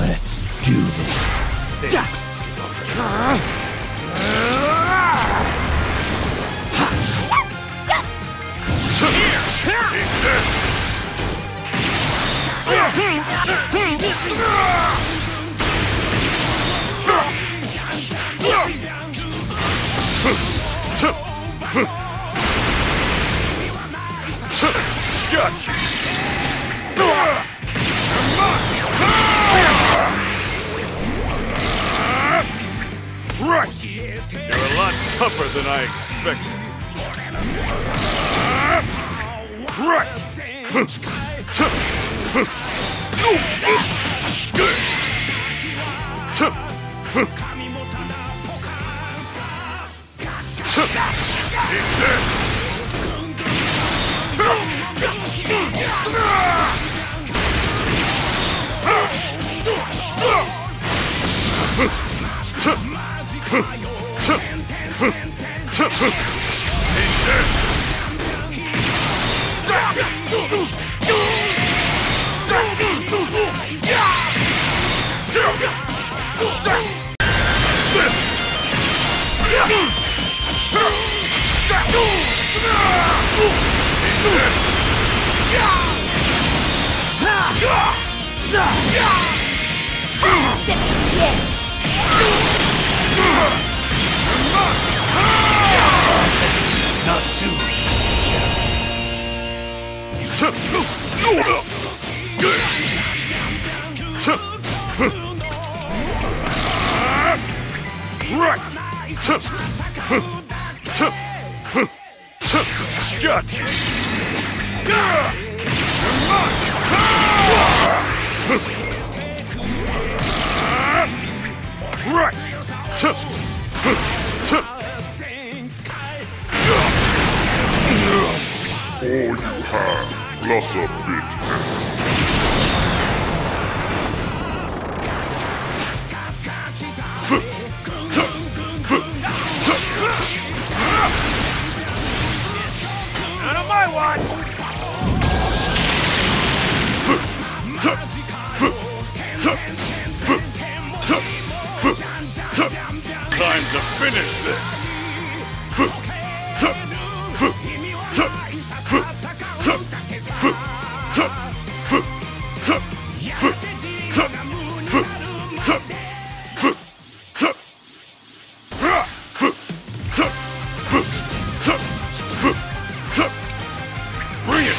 Let's do this. Gotcha! Tougher than I expected. Not All you have, plus a bit my watch! Time to finish this! Bring it!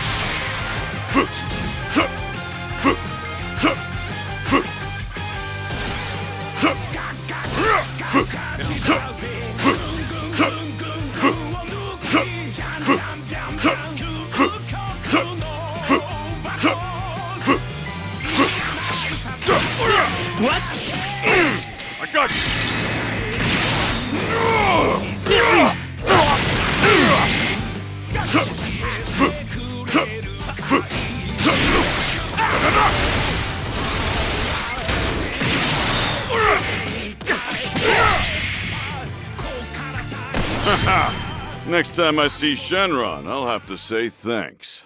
What? I got you! Next time I see Shenron, I'll have to say thanks.